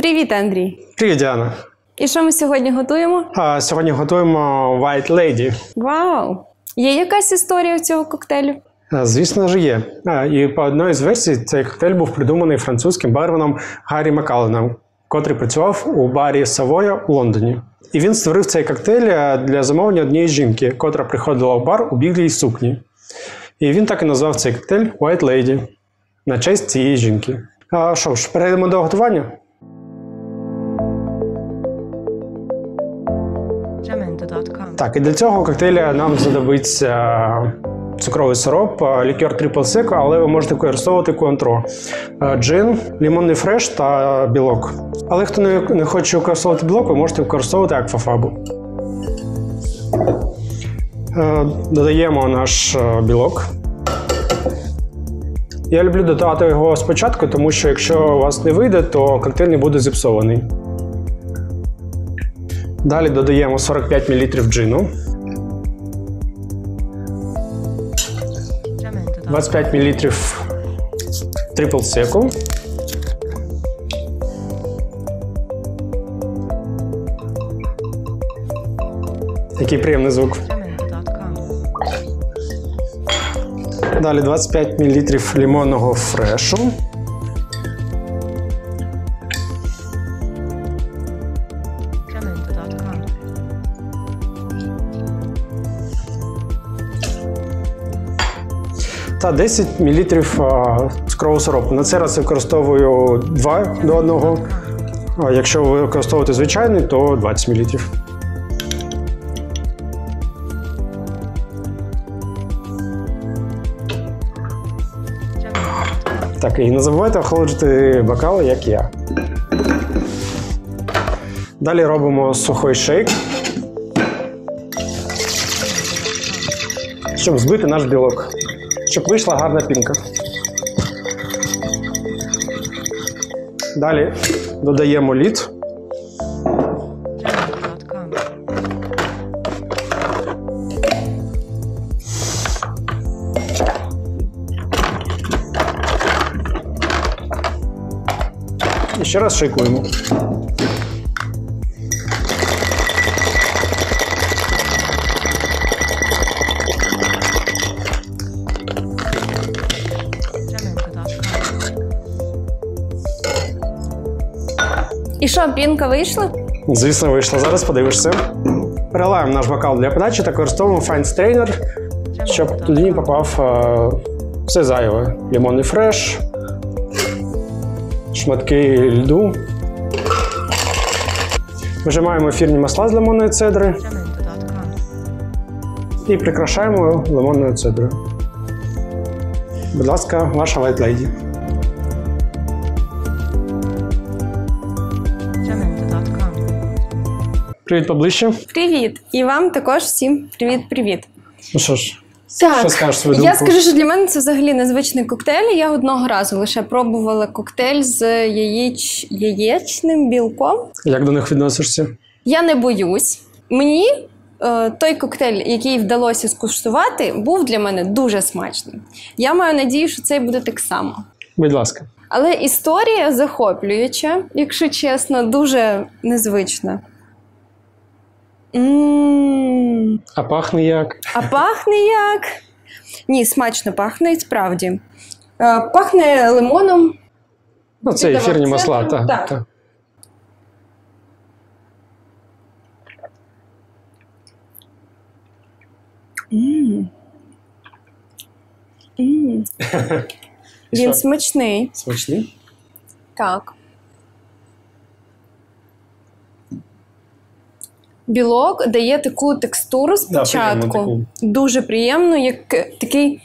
Привіт, Андрій! Привіт, Діана. І що ми сьогодні готуємо? А, сьогодні готуємо White Lady. Вау! Є якась історія у цього коктейлю? А, Звісно ж, є. А, І по одній з версій цей коктейль був придуманий французьким барменом Гаррі Макаленом, котрий працював у барі Савоя у Лондоні. І він створив цей коктейль для замовлення однієї жінки, котра приходила в бар у біглій сукні. І він так і назвав цей коктейль White Lady на честь цієї жінки. А що ж, перейдемо до готування? Так, і для цього коктейля нам знадобиться цукровий сироп, е, лікер Triple Sec, але ви можете використовувати куантро, е, джин, лімонний фреш та білок. Але хто не, хоче використовувати білок, ви можете використовувати аквафабу. Е, Додаємо наш білок. Я люблю додавати його спочатку, тому що якщо у вас не вийде, то коктейль не буде зіпсований. Далі додаємо 45 мл джину, Jamendo.com. 25 мл трипл секу, Який приємний звук. Далі 25 мл лимонного фрешу. Та 10 мл цукрового сиропу. На цей раз я використовую 2 до 1. А якщо ви використовуєте звичайний, то 20 мл. Так, і не забувайте охолоджувати бокали, як я. Далі робимо сухий шейк, щоб збити наш білок, щоб вийшла гарна пінка. Далі додаємо лід. І ще раз шейкуємо. І що, пінка вийшла? Звісно, вийшло. Зараз подивишся. Переливаємо наш бокал для подачі та Fine Strainer, щоб туди не попав е, все зайве. Лимонний фреш, шматки льду. Вижимаємо ефірні масла з лимонної цедри і прикрашаємо лимонною цедрою. Будь ласка, ваша White Lady. Привіт поближче. Привіт! І вам також всім привіт-привіт. Ну що ж, Так, Що скажеш свою я скажу, що для мене це взагалі незвичний коктейль. Я одного разу лише пробувала коктейль з яєч... яєчним білком. як до них відносишся? Я не боюсь. Мені е, той коктейль, який вдалося скуштувати, був для мене дуже смачним. Я маю надію, що цей буде так само. Будь ласка. Але історія захоплююча, якщо чесно, дуже незвична. А пахне як? А пахне як? Ні, смачно пахне, справді. Е, Пахне лимоном. Ну, це Віддавав ефірні масла. Так, так. так. М. М. Він Що? смачний. Смачний? Так. Білок дає таку текстуру спочатку. приємну Дуже приємну, як такий,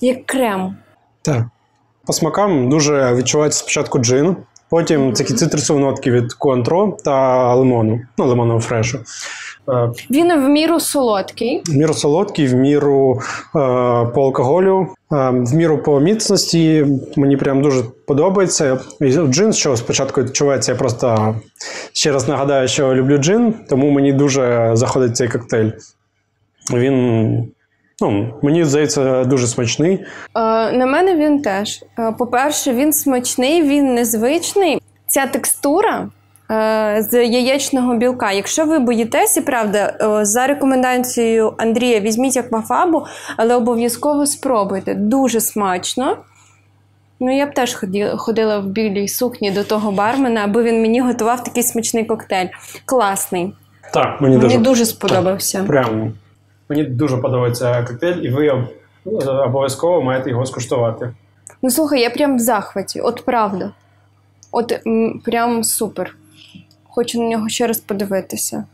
як крем. Так. По смакам дуже відчувається спочатку джин, потім такі цитрусові нотки від куантро та лимону, ну, лимонного фрешу. Е, Він в міру солодкий. В міру солодкий, в міру е, по алкоголю, е, в міру по міцності. Мені прям дуже подобається. І Джин, що спочатку відчувається, я просто ще раз нагадаю, що люблю джин, тому мені дуже заходить цей коктейль. Він, ну, мені здається, дуже смачний. Е, на мене він теж. Е, по-перше, він смачний, він незвичний. ця текстура. е, З яєчного білка. Якщо ви боїтеся, правда, е, за рекомендацією Андрія, візьміть аквафабу, але обов'язково спробуйте. Дуже смачно. Ну, я б теж ходила в білій сукні до того бармена, аби він мені готував такий смачний коктейль. Класний. Так, мені, Мені дуже дуже сподобався. прям. Мені дуже подобається коктейль, і ви обов'язково маєте його скуштувати. Ну слухай, я прям в захваті, от правда. От прям супер. Хочу на нього ще раз подивитися.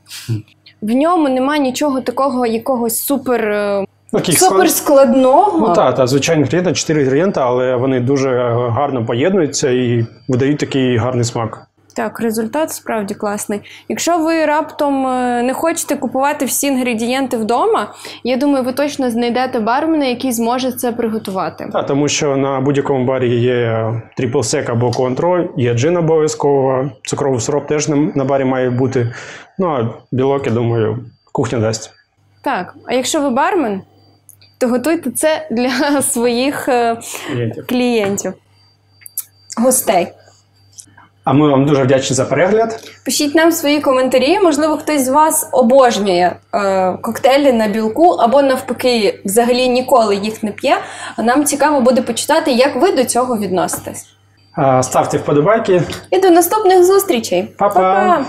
В ньому нема нічого такого якогось супер, е, Ну, супер складного. Ну так, та, звичайно, інгредієнти, чотири інгредієнти, але вони дуже гарно поєднуються і видають такий гарний смак. Так, результат справді класний. Якщо ви раптом е, не хочете купувати всі інгредієнти вдома, я думаю, ви точно знайдете бармена, який зможе це приготувати. Так, тому що на будь-якому барі є трипл сек або контро, є джин обов'язково, цукровий сироп теж на, на барі має бути. Ну а білок, я думаю, кухня дасть. Так, а якщо ви бармен, то готуйте це для своїх е, клієнтів. клієнтів, гостей. А ми вам дуже вдячні за перегляд. Пишіть нам свої коментарі. Можливо, хтось з вас обожнює е, коктейлі на білку, або навпаки, взагалі ніколи їх не п'є. Нам цікаво буде почитати, як ви до цього відноситесь. Е, Ставте вподобайки. І до наступних зустрічей. Па-па! Па-па!